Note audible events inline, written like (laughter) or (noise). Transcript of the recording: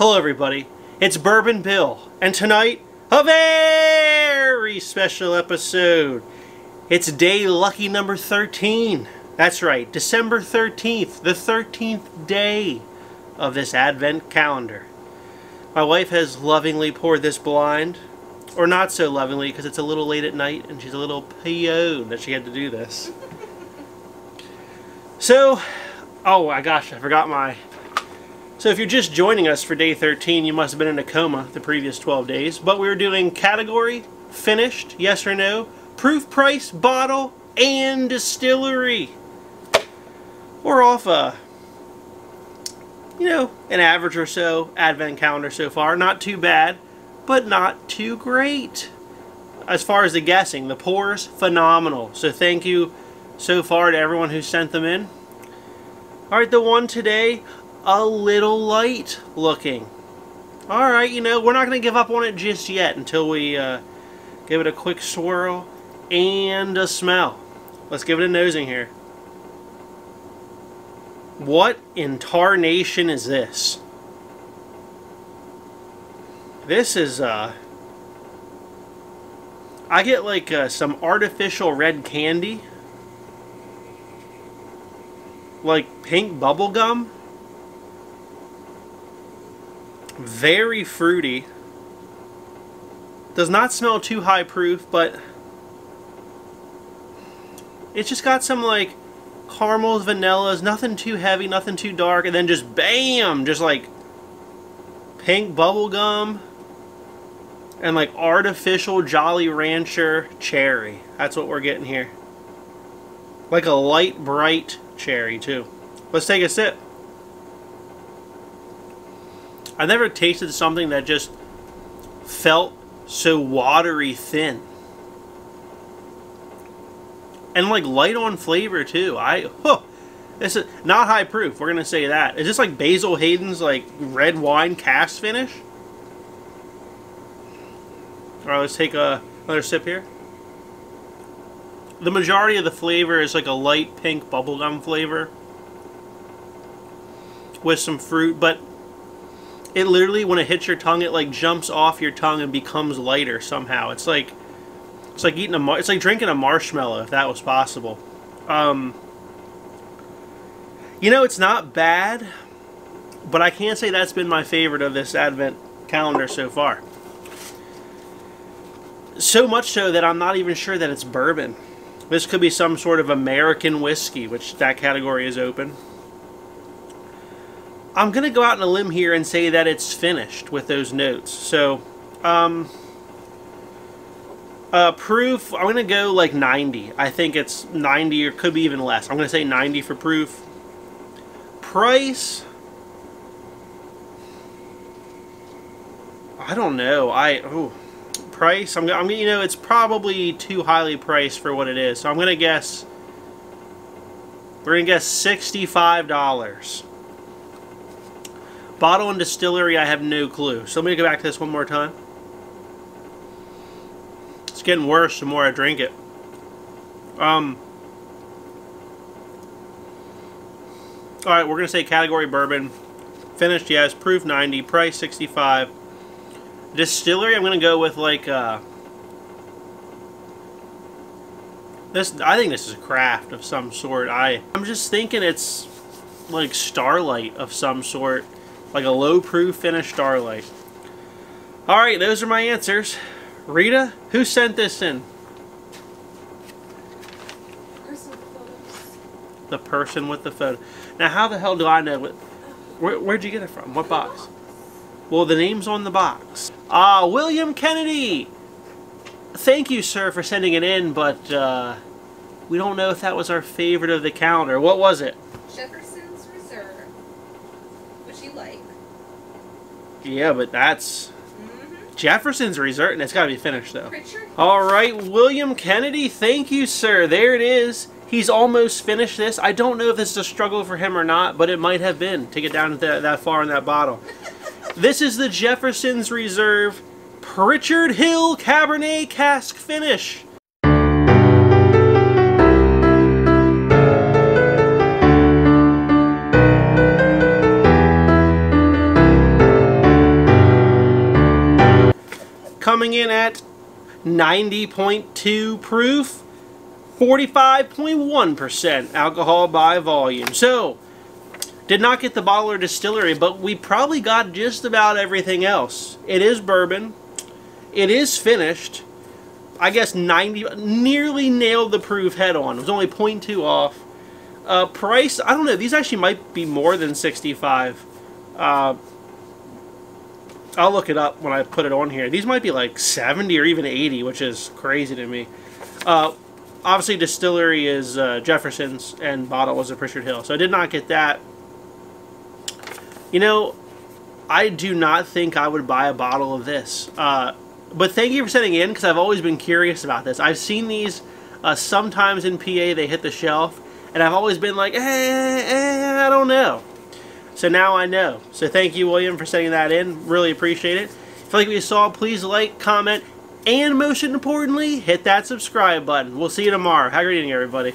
Hello everybody, it's Bourbon Bill, and tonight, a very special episode. It's day lucky number 13. That's right, December 13th, the 13th day of this advent calendar. My wife has lovingly poured this blind, or not so lovingly because it's a little late at night and she's a little PO'd that she had to do this. So, oh my gosh, I forgot my so if you're just joining us for day 13, you must have been in a coma the previous 12 days. But we are doing category, finished, yes or no, proof price, bottle, and distillery. We're off a, you know, an average or so advent calendar so far. Not too bad, but not too great. As far as the guessing, the pours, phenomenal. So thank you so far to everyone who sent them in. Alright, the one today, a little light looking. Alright, you know, we're not going to give up on it just yet until we uh, give it a quick swirl and a smell. Let's give it a nosing here. What in tarnation is this? This is, uh... I get like uh, some artificial red candy. Like pink bubble gum. Very fruity. Does not smell too high proof, but it's just got some like caramels, vanillas, nothing too heavy, nothing too dark, and then just BAM! Just like pink bubblegum and like artificial Jolly Rancher cherry. That's what we're getting here. Like a light, bright cherry, too. Let's take a sip. I never tasted something that just felt so watery thin. And like light on flavor too. I huh, this is not high proof. We're gonna say that. Is this like Basil Hayden's like red wine cask finish? All right, let's take a, another sip here. The majority of the flavor is like a light pink bubblegum flavor with some fruit, but it literally when it hits your tongue it like jumps off your tongue and becomes lighter somehow. It's like it's like eating a it's like drinking a marshmallow if that was possible. Um, you know it's not bad but I can't say that's been my favorite of this advent calendar so far. So much so that I'm not even sure that it's bourbon. This could be some sort of American whiskey which that category is open I'm going to go out on a limb here and say that it's finished with those notes. So, um, uh, proof, I'm going to go like 90. I think it's 90 or could be even less. I'm going to say 90 for proof. Price, I don't know. I, oh, price, I'm, I'm, you know, it's probably too highly priced for what it is. So I'm going to guess, we're going to guess $65. Bottle and distillery, I have no clue. So let me go back to this one more time. It's getting worse the more I drink it. Um. Alright, we're going to say category bourbon. Finished, yes. Proof 90. Price 65. Distillery, I'm going to go with like, uh... This, I think this is a craft of some sort. I, I'm just thinking it's like Starlight of some sort. Like a low proof finished Starlight. Alright, those are my answers. Rita, who sent this in? The person with the photo. Now, how the hell do I know what... Where, where'd you get it from? What box? Well, the name's on the box. Ah, uh, William Kennedy! Thank you, sir, for sending it in, but uh, we don't know if that was our favorite of the calendar. What was it? Yeah, but that's mm-hmm. Jefferson's reserve, and it's got to be finished though. All right, William Kennedy, thank you, sir. There it is. He's almost finished this. I don't know if this is a struggle for him or not, but it might have been to get down that, that far in that bottle. (laughs) this is the Jefferson's Reserve Pritchard Hill Cabernet Cask Finish. Coming in at 90.2 proof, 45.1% alcohol by volume. So, did not get the bottle or distillery, but we probably got just about everything else. It is bourbon. It is finished. I guess 90, nearly nailed the proof head on. It was only 0.2 off. Uh, price, I don't know. These actually might be more than 65. Uh, I'll look it up when I put it on here. These might be like 70 or even 80, which is crazy to me. Uh, obviously, distillery is uh, Jefferson's and bottle was a Pritchard Hill. So I did not get that. You know, I do not think I would buy a bottle of this. Uh, but thank you for sending in because I've always been curious about this. I've seen these uh, sometimes in PA, they hit the shelf, and I've always been like, eh, eh, I don't know. So now I know. So thank you, William, for sending that in. Really appreciate it. If you like what you saw, please like, comment, and most importantly, hit that subscribe button. We'll see you tomorrow. Have a great evening, everybody.